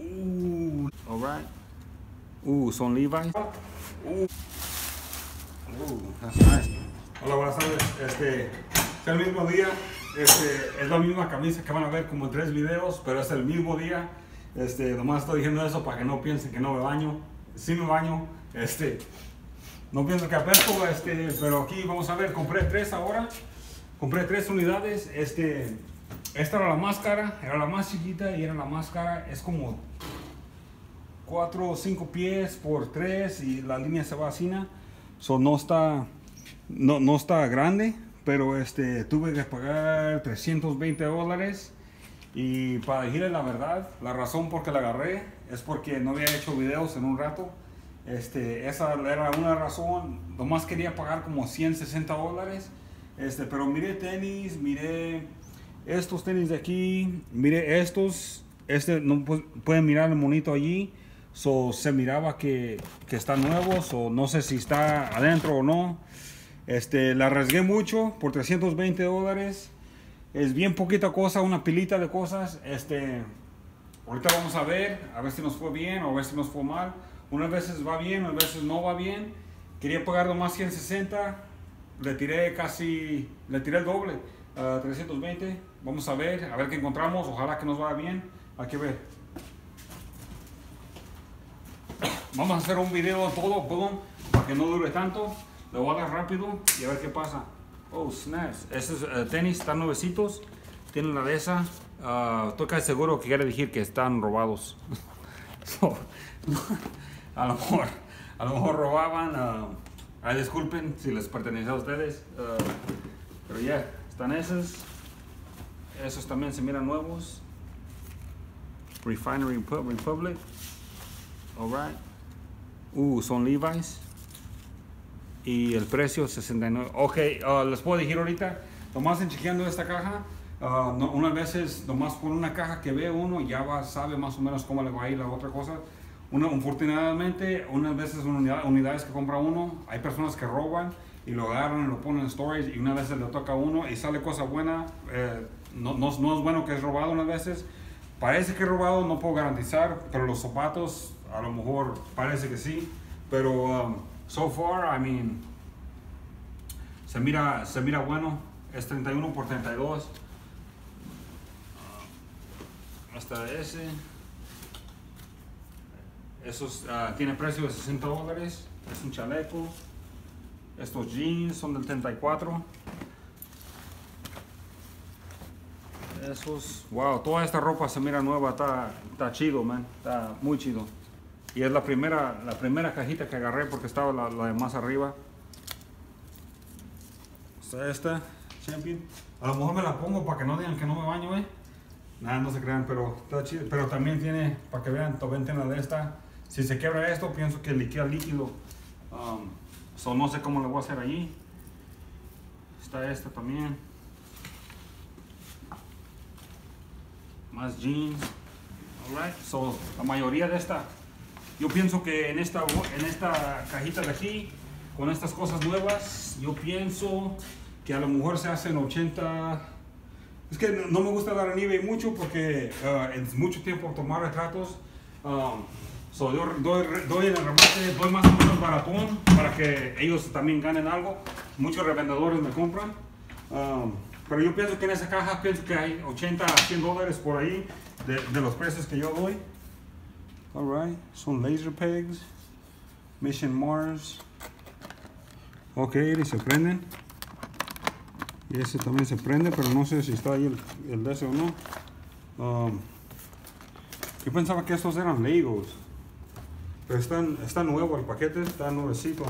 Uh, alright. Uh, son Levi's. Uh, that's nice. Hola, buenas tardes. Este, es el mismo día. Este, es la misma camisa que van a ver como en tres videos, pero es el mismo día. Este, nomás estoy diciendo eso para que no piensen que no me baño. Sí me baño. Este, no pienso que apesto, este, pero aquí vamos a ver. Compré tres ahora. Compré tres unidades. Este, esta era la más cara, era la más chiquita y era la más cara. Es como 4 o 5 pies por 3 y la línea se va así. So, no está no, no está grande, pero este tuve que pagar 320 dólares. Y para decirle la verdad, la razón por que la agarré es porque no había hecho videos en un rato. Este, esa era una razón. Nomás quería pagar como 160 dólares. Este, pero miré tenis, miré estos tenis de aquí, miré estos. Este, no pueden mirar el monito allí. So, se miraba que, que están nuevos o no sé si está adentro o no. Este, la arriesgué mucho por 320 dólares. Es bien poquita cosa, una pilita de cosas. Este, ahorita vamos a ver, a ver si nos fue bien o a ver si nos fue mal. Unas veces va bien, unas veces no va bien. Quería pagar nomás 160. Le tiré casi, le tiré el doble, 320. Vamos a ver, a ver qué encontramos. Ojalá que nos vaya bien. Hay que ver. Vamos a hacer un video todo, para que no dure tanto. Lo voy a dar rápido y a ver qué pasa. Oh, snaps. Estos uh, tenis están nuevecitos. Tienen la de esa. Uh, estoy casi seguro que quiere decir que están robados. so, a lo mejor, a lo mejor robaban. Uh, disculpen si les pertenece a ustedes. pero ya, están esos. Esos también se miran nuevos. Refinery Republic. Alright. Uh, son Levi's y el precio 69. Ok, uh, les puedo decir ahorita, nomás en chequeando esta caja, uh, no, unas veces nomás con una caja que ve uno ya va, sabe más o menos cómo le va a ir la otra cosa. Una, afortunadamente, unas veces unidad, unidades que compra uno, hay personas que roban y lo agarran lo ponen en storage y una vez le toca a uno y sale cosa buena. Eh, no, no, no, es bueno que es robado unas veces. Parece que es robado, no puedo garantizar, pero los zapatos a lo mejor parece que sí. Pero um, so far, I mean, se mira, se mira bueno. Es 31 por 32. hasta ese. Esos uh, tiene precio de 60 dólares. Es un chaleco. Estos jeans son del 34. Esos, wow, toda esta ropa se mira nueva, está, chido, man, está muy chido. Y es la primera, la primera cajita que agarré porque estaba la, de más arriba. Está esta, Champion. A lo mejor me la pongo para que no digan que no me baño, eh. Nada, no se crean, pero está chido. Pero también tiene, para que vean, también tiene la de esta. Si se quebra esto, pienso que liquida líquido. Um, no sé cómo le voy a hacer allí. Está esta también. Más jeans. Alright, so la mayoría de esta yo pienso que en esta, en esta cajita de aquí, con estas cosas nuevas, yo pienso que a lo mejor se hacen 80... Es que no me gusta dar en eBay mucho porque uh, es mucho tiempo tomar retratos. Um, so yo doy, doy, en el remate, doy más o menos baratón para que ellos también ganen algo. Muchos revendedores me compran. Um, pero yo pienso que en esa caja pienso que hay 80 a 100 dólares por ahí de, los precios que yo doy. Alright, son laser pegs. Mission Mars. Ok, y se prenden. Y ese también se prende, pero no sé si está ahí el, el de ese o no. Um, yo pensaba que estos eran Legos. Pero están, está nuevo el paquete, está nuevecito.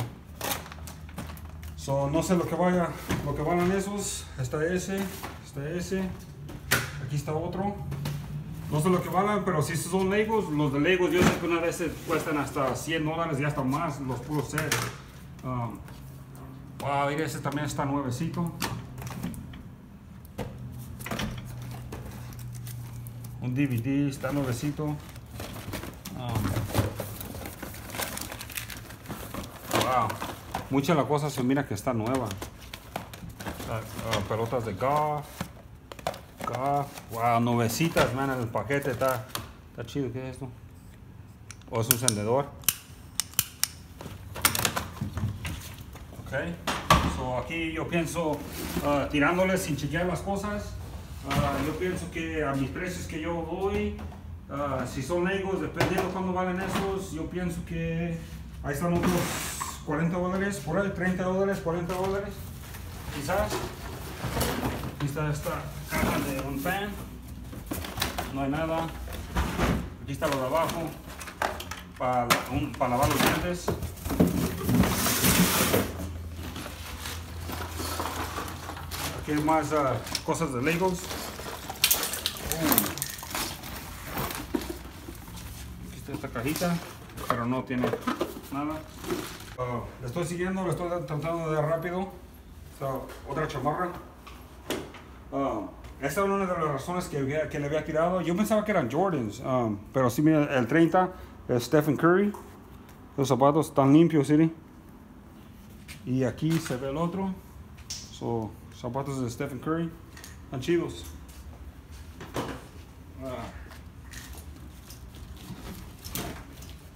So, no sé lo que vaya, lo que van esos. Está ese, está ese. Aquí está otro. No sé lo que valen, pero si son Legos, los de Legos yo sé que una vez cuestan hasta 100 dólares y hasta más los puros ser. Um, wow, mira, ese también está nuevecito. Un DVD está nuevecito. Um, wow, mucha de la cosa se mira que está nueva. Uh, pelotas de golf. Wow, nuevecitas, man, el paquete está, Está chido, ¿qué es esto? O es un encendedor. Ok. So aquí yo pienso, uh, tirándole sin chequear las cosas, uh, yo pienso que a mis precios que yo doy, si son legos, dependiendo cuándo valen esos, yo pienso que ahí están otros 40 dólares, por ahí 30 dólares, 40 dólares, quizás. Aquí está esta caja de un fan, no hay nada. Aquí está lo de abajo, para, un, para lavar los dientes. Aquí hay más uh, cosas de Legos. Aquí está esta cajita, pero no tiene nada. Uh, estoy siguiendo, le estoy tratando de dar rápido. So, otra chamarra. Uh, esta es una de las razones que, que, le había tirado. Yo pensaba que eran Jordans, um, pero sí, mira, el 30 es Stephen Curry. Los zapatos están limpios, ¿sí? Y aquí se ve el otro. So, zapatos de Stephen Curry. Están chidos. Uh,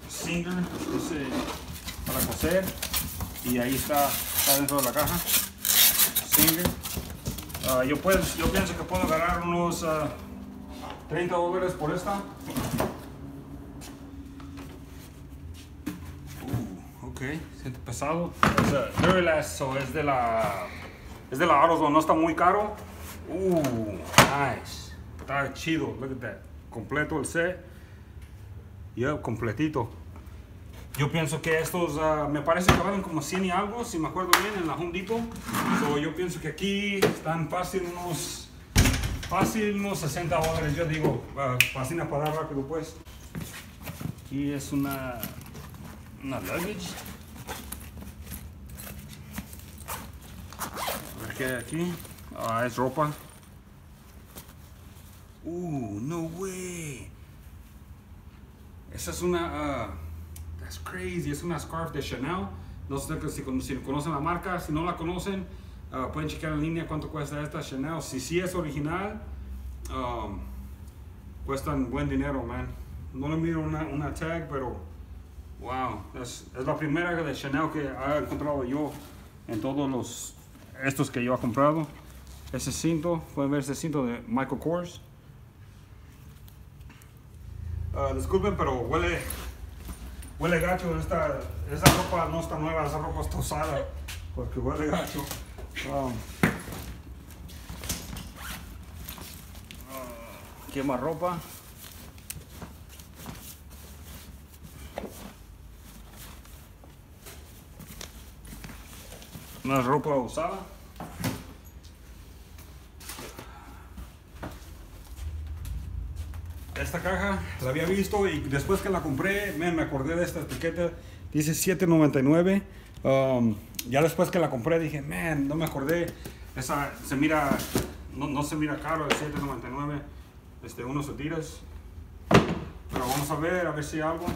Singer, ese para coser. Y ahí está, dentro de la caja. Singer. Uh, yo, puedo, yo pienso que puedo ganar unos uh, 30 dólares por esta. Uh, ok, siente pesado. Es so es de la es de la no está muy caro. Uh, nice. Está chido, look at that. Completo el set. Yeah, completito. Yo pienso que estos, uh, me parece que valen como 100 y algo, si me acuerdo bien, en la Home Depot. So, yo pienso que aquí están fácil unos, fácil unos 60 dólares, yo digo, uh, fácil para dar rápido pues. Aquí es una, una luggage. A ver qué hay aquí. Ah, es ropa. Uh, no way. Esa es una... That's crazy. Es una scarf de Chanel. No sé si, si conocen la marca. Si no la conocen, uh, pueden checar en línea cuánto cuesta esta Chanel. Si sí es original, um, cuestan buen dinero, man. No le miro una, una tag, pero wow. Es, es, la primera de Chanel que he encontrado yo en todos los estos que yo he comprado. Ese cinto, pueden ver ese cinto de Michael Kors. Uh, disculpen, pero huele, huele gacho. Esta, esa ropa no está nueva, esa ropa está usada. Porque huele gacho. Um, uh, ¿Qué más ropa? Una ropa usada. Esta caja la había visto y después que la compré me, me acordé de esta etiqueta dice 7.99 um, ya después que la compré dije man no me acordé esa se mira no, no se mira caro el 7.99 este unos tiras pero vamos a ver a ver si algo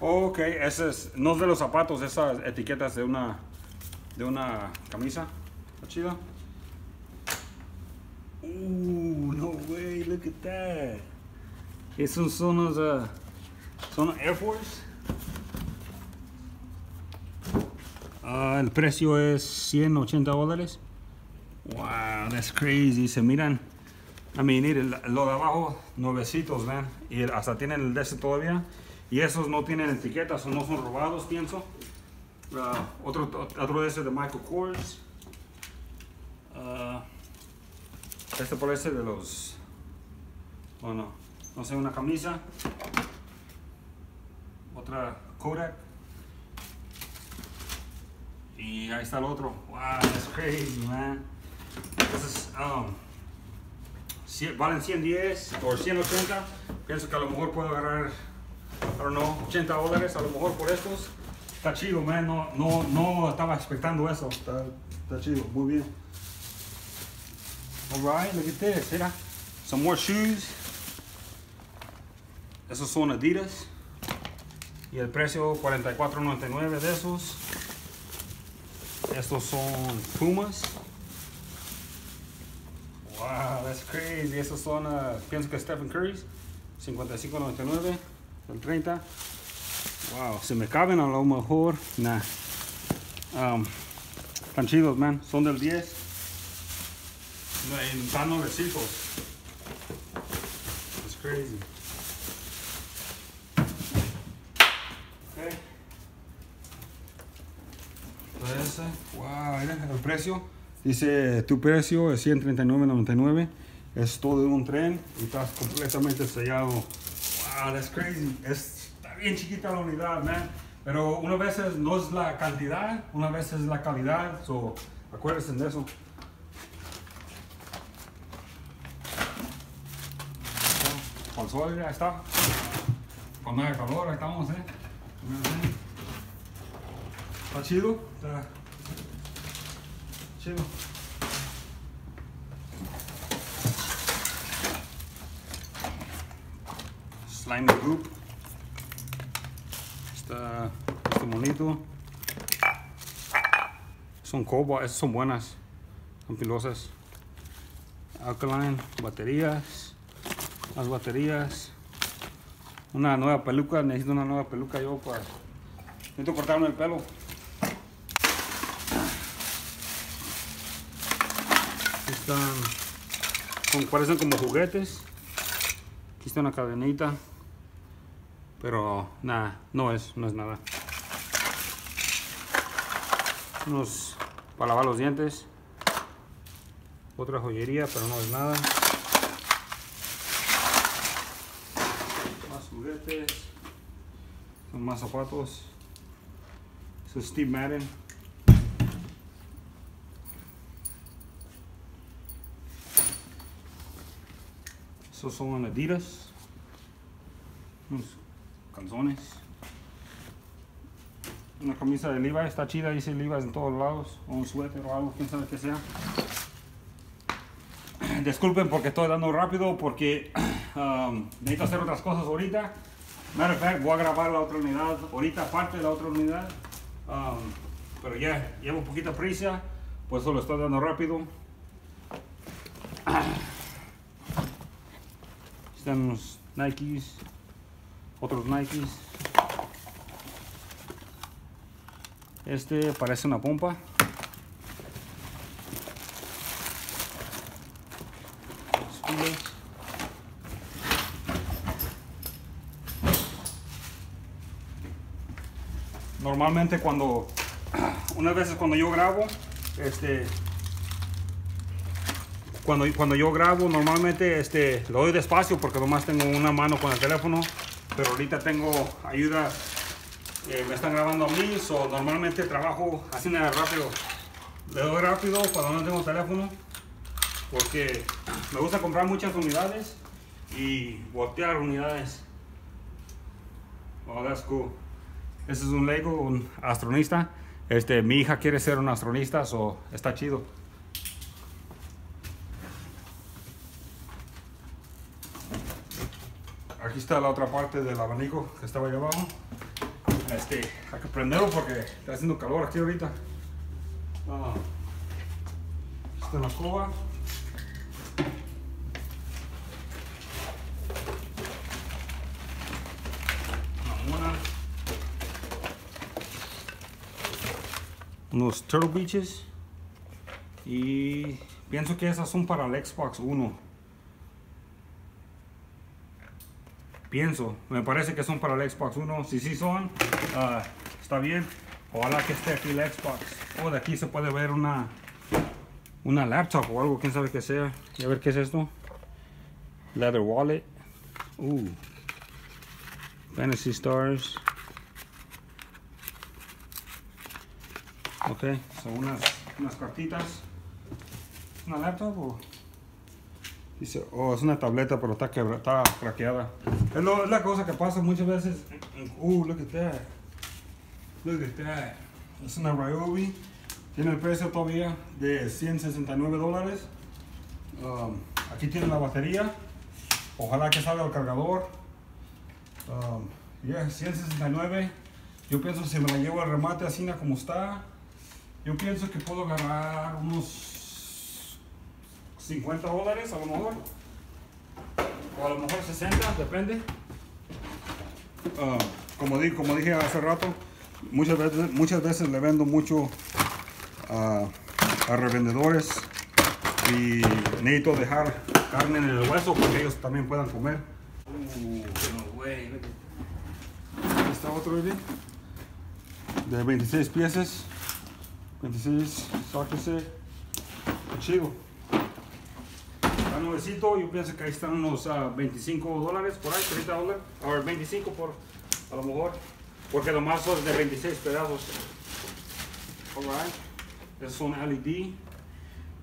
ok ese es no es de los zapatos esas etiquetas de una de una camisa está chida Uh, no way, look at that. Esos son los uh, son Air Force. Uh, el precio es 180 dólares. Wow, that's crazy. Se miran. I mean, el, lo de abajo, nuevecitos, ven. Y hasta tienen el de todavía. Y esos no tienen etiquetas o no son robados, pienso. Uh, otro, otro de ese de Michael Kors. Uh, este parece de los... Bueno, no sé, una camisa. Otra Kodak. Y ahí está el otro. Wow, that's crazy, man. Entonces, um, valen 110 o 180. Pienso que a lo mejor puedo agarrar, don't know, 80 dólares a lo mejor por estos. Está chido, man. No, no, no estaba expectando eso. Está, está chido, muy bien. Alright, look at this. Mira, some more shoes. Esos son Adidas. Y el precio 44.99 de esos. Estos son Pumas. Wow, that's crazy. Estos son, uh, pienso que Stephen Curry's. 55.99 el 30 wow se me caben a lo mejor nah um, están chidos man son del 10 están nuevecitos it's crazy Entonces, wow, el precio dice tu precio es 139.99 es todo un tren y está completamente sellado. Wow, that's crazy. Es, está bien chiquita la unidad, man. Pero una vez no es la cantidad, una vez es la calidad. So, acuérdense de eso. Con sol, ya está. Cuando haya calor, ahí estamos, eh. Está chido. Está chido. slime group. Está este son cobo esas son buenas. Son pilosas. Alkaline baterías. Más baterías. Una nueva peluca necesito una nueva peluca yo para necesito cortarme el pelo están son, parecen como juguetes aquí está una cadenita pero nada, no es, no es nada. Unos para lavar los dientes. Otra joyería, pero no es nada. Más juguetes. Son más zapatos. Steve Madden. Esos son Adidas calzones. Una camisa de Levi's está chida, dice Levi's en todos lados. O un suéter o algo, quién sabe qué sea. Disculpen porque estoy dando rápido porque um, necesito hacer otras cosas ahorita. Matter of fact, voy a grabar la otra unidad ahorita, aparte de la otra unidad. Um, pero ya llevo un poquito prisa, por eso lo estoy dando rápido. Están los Nikes otros Nikes. Este parece una pompa. Normalmente cuando, unas veces cuando yo grabo, este, cuando, cuando yo grabo normalmente este, lo doy despacio porque nomás tengo una mano con el teléfono pero ahorita tengo ayuda eh, me están grabando a mí o normalmente trabajo así nada rápido. Le doy rápido cuando no tengo teléfono porque me gusta comprar muchas unidades y voltear unidades. Oh that's cool. Este es un Lego un astronista. Este mi hija quiere ser un astronista o está chido aquí está la otra parte del abanico que estaba ahí abajo. Este, hay que prenderlo porque está haciendo calor aquí ahorita. Ah, está la escoba. Unos Turtle Beaches. Y pienso que esas son para el Xbox 1. Pienso, me parece que son para el Xbox 1, si sí son, uh, está bien, ojalá que esté aquí el Xbox, o oh, de aquí se puede ver una una laptop o algo, quién sabe qué sea, a ver qué es esto, leather wallet, uh, Fantasy Stars, ok, son unas, unas cartitas, una laptop o Dice, oh, es una tableta, pero está, quebra, está craqueada. Es, la cosa que pasa muchas veces. Uh, look at that. Look at that. Es una Ryobi. Tiene el precio todavía de 169 dólares. Um, aquí tiene la batería. Ojalá que salga el cargador. Um, yeah, 169. Yo pienso si me la llevo al remate así como está. Yo pienso que puedo agarrar unos 50 dólares a lo mejor. O a lo mejor 60, depende. Ah, como, di, como dije hace rato, muchas veces, muchas veces le vendo mucho a, a revendedores y necesito dejar carne en el hueso para que ellos también puedan comer. Uh, no está otro ¿sí? de 26 piezas. 26, sáquese. Chido. Nuevecito, yo pienso que ahí están unos ah, 25 dólares por ahí, 30 dólares, o 25 por, a lo mejor, porque lo más son de 26 pedazos. Alright, es un LED,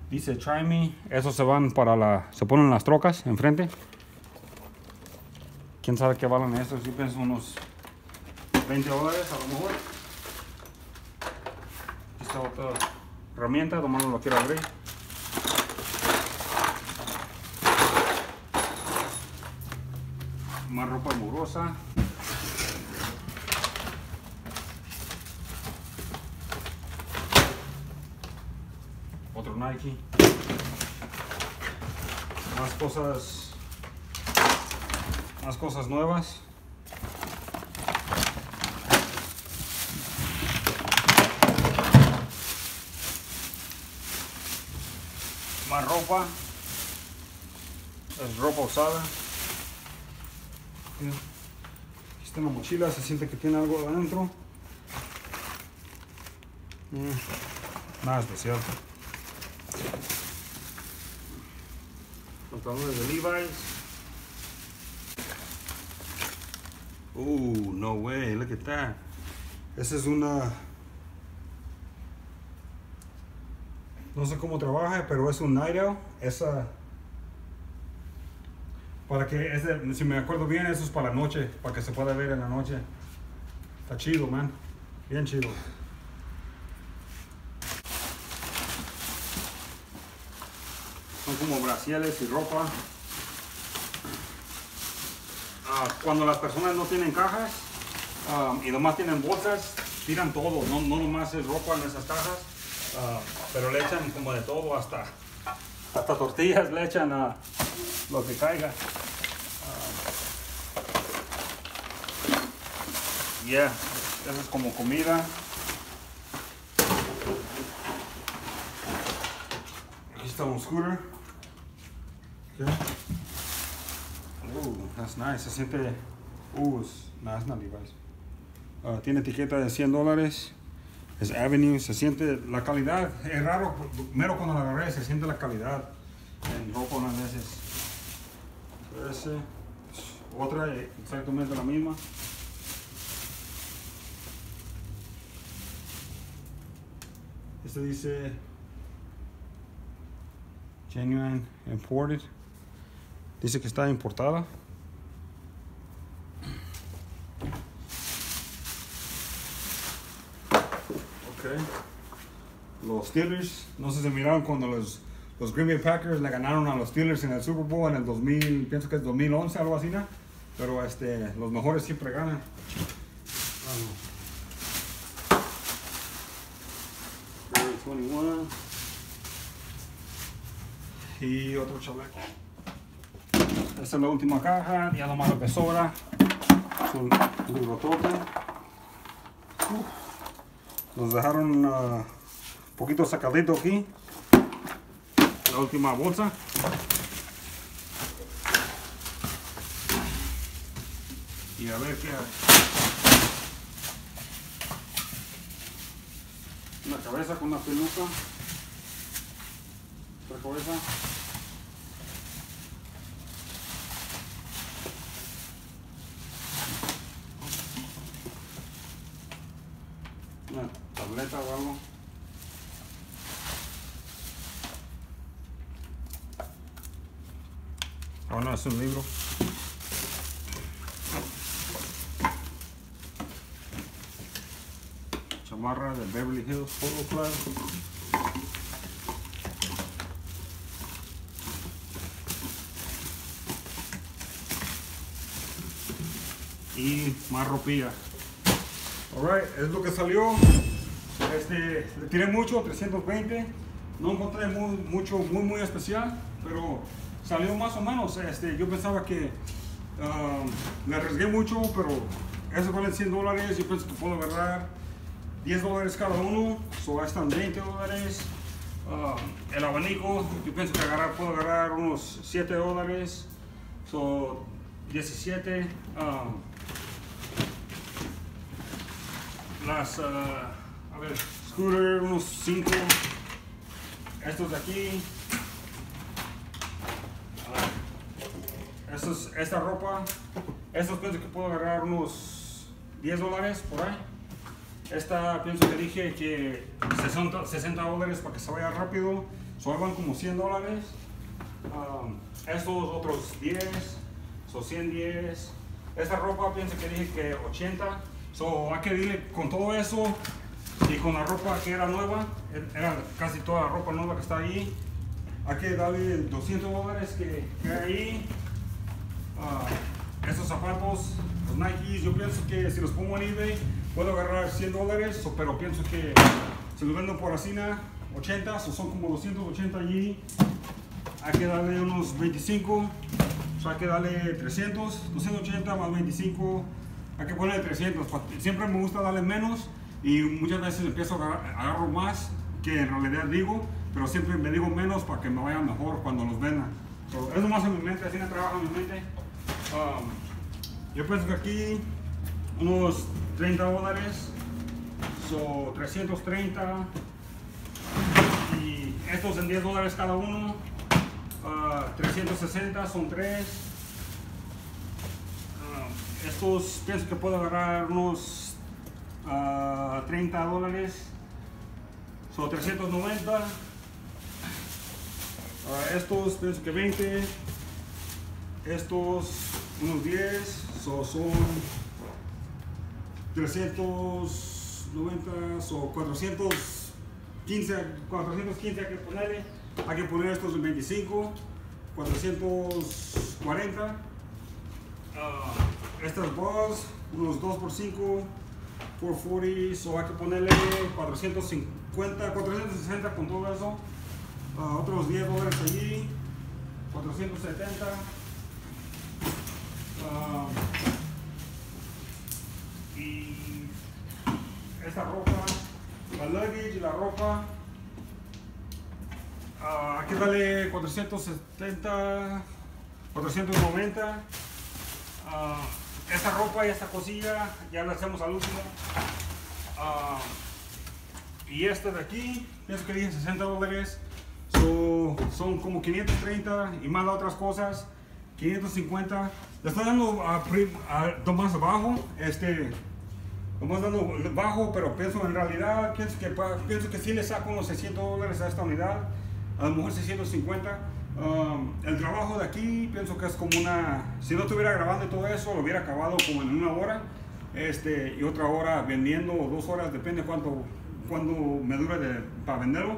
dice try me, esos se van para la, se ponen las trocas enfrente. Quién sabe qué valen estos, yo pienso unos 20 dólares a lo mejor. Está otra herramienta, nomás no lo quiero abrir. Más ropa mugrosa. Otro Nike. Más cosas. Más cosas nuevas. Más ropa. Es ropa usada. Aquí está la mochila, se siente que tiene algo adentro. Mm, Nada especial. Pantalones de Levi's. Uh, no way, look at that. Esa es una. No sé cómo trabaja, pero es un night. Esa. Para que, si me acuerdo bien, eso es para la noche, para que se pueda ver en la noche. Está chido, man. Bien chido. Son como brasieles y ropa. Ah, cuando las personas no tienen cajas ah, y nomás tienen bolsas, tiran todo, no, no nomás es ropa en esas cajas, ah, pero le echan como de todo, hasta, hasta tortillas le echan a lo que caiga. Yeah, eso es como comida. Aquí está un scooter. Uh, that's nice. Se siente. Uh, es, no, es not Levi's. Ah, tiene etiqueta de 100 dólares. Es Avenue. Se siente la calidad. Es raro, mero cuando la agarré, se siente la calidad en ropa unas veces. Ese, otra, exactamente la misma. Este dice Genuine Imported. Dice que está importada. Ok. Los Steelers, no sé si miraron cuando los, los Green Bay Packers le ganaron a los Steelers en el Super Bowl en el 2000, pienso que es 2011, algo así, ¿no? Pero este, los mejores siempre ganan. Area 21. Y otro chaleco. Esta es la última caja, ya nomás lo que sobra. Es un librotote. Nos dejaron un poquito sacadito aquí. La última bolsa. Y a ver qué hay. Una cabeza con una peluca. Otra cabeza. Una tableta o algo. Oh no, es un libro. Chamarra de Beverly Hills Polo Club. Y más ropilla. Alright, es lo que salió. Este, le tiré mucho, 320. No encontré muy, mucho, muy, muy especial, pero salió más o menos. Este, yo pensaba que um, me arriesgué mucho, pero eso vale 100 dólares. Yo pienso que puedo agarrar 10 dólares cada uno. So, ahí están 20 dólares. Um, el abanico, yo pienso que agarrar, puedo agarrar unos 7 dólares. So, 17. Um, las, uh, a ver, scooter, unos 5. Estos de aquí. Uh, estos, esta ropa, estos pienso que puedo agarrar unos 10 dólares por ahí. Esta pienso que dije que 60, 60 dólares para que se vaya rápido. Solo van como 100 dólares. Um, estos otros 10, son 110. Esta ropa pienso que dije que 80. So hay que dile con todo eso y con la ropa que era nueva, era casi toda la ropa nueva que está ahí. Hay que darle 200 dólares que, hay ahí. Uh, estos zapatos, los Nikes, yo pienso que si los pongo en eBay puedo agarrar 100 dólares, pero pienso que si los vendo por Asina 80, o son como 280 allí. Hay que darle unos 25, o hay que darle 300, 280 más 25, hay que ponerle 300. Siempre me gusta darle menos y muchas veces empiezo a agarrar, más que en realidad digo, pero siempre me digo menos para que me vaya mejor cuando los venda. So, eso más en mi mente, así me trabaja en mi mente. Um, yo pienso que aquí unos 30 dólares, so 330 y estos en 10 dólares cada uno, uh, 360 son 3. Uh, estos pienso que puedo agarrar unos uh, 30 dólares, son 390. estos pienso que 20, estos unos 10, so son 390 o 415, 415 hay que ponerle, hay que poner estos en 25, 440, uh, estas balls, unos 2 por 5, 440, so hay que ponerle 450, 460 con todo eso, uh, otros 10 dólares allí, 470. Uh, y esta ropa, la luggage y la ropa, uh, aquí vale 470, 490. Uh, esta ropa y esta cosilla ya la hacemos al último. Uh, y esta de aquí, pienso que dije 60 dólares. So, son como 530 y más otras cosas. 550. Le estoy dando a, a, más abajo. Este, Vamos dando bajo, pero pienso en realidad, pienso que, pienso que sí le saco unos 600 dólares a esta unidad, a lo mejor 650. Um, el trabajo de aquí pienso que es como una, si no estuviera grabando todo eso, lo hubiera acabado como en una hora este, y otra hora vendiendo, o dos horas, depende cuánto, cuándo me dure de, para venderlo.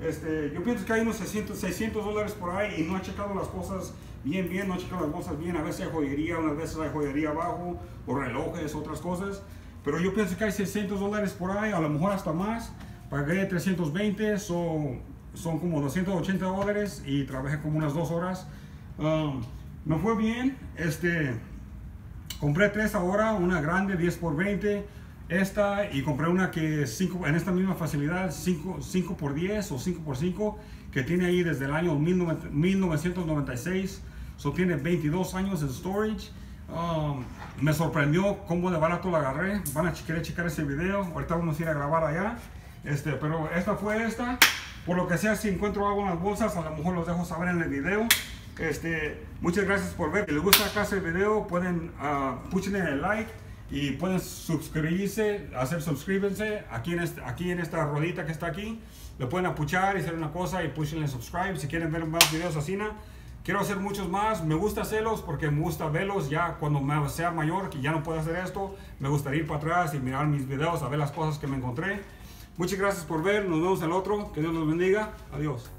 Este, yo pienso que hay unos 600, 600 dólares por ahí y no ha checado las cosas bien, bien, no ha checado las cosas bien. A veces hay joyería, unas veces hay joyería abajo, o relojes, otras cosas. Pero yo pienso que hay 600 dólares por ahí, a lo mejor hasta más. Pagué 320, son, son como 280 dólares y trabajé como unas dos horas. Um, me fue bien. Este, compré tres ahora, una grande 10 por 20 esta y compré una que cinco, en esta misma facilidad 5, 5 por 10 o 5 por 5 que tiene ahí desde el año 1996 so tiene 22 años en storage Um, me sorprendió cómo de barato la agarré. Van a querer checar ese video. Ahorita vamos a ir a grabar allá. Este, pero esta fue esta. Por lo que sea, si encuentro algo en las bolsas, a lo mejor los dejo saber en el video. Este, muchas gracias por ver. Si les gusta acá el video, pueden uh, el like y pueden suscribirse, hacer suscríbanse aquí en, este, aquí en esta rodita que está aquí. Le pueden apuchar y hacer una cosa y pushenle subscribe si quieren ver más videos así. Quiero hacer muchos más, me gusta hacerlos porque me gusta verlos ya cuando sea mayor, que ya no puedo hacer esto, me gustaría ir para atrás y mirar mis videos, a ver las cosas que me encontré. Muchas gracias por ver, nos vemos el otro, que Dios los bendiga, adiós.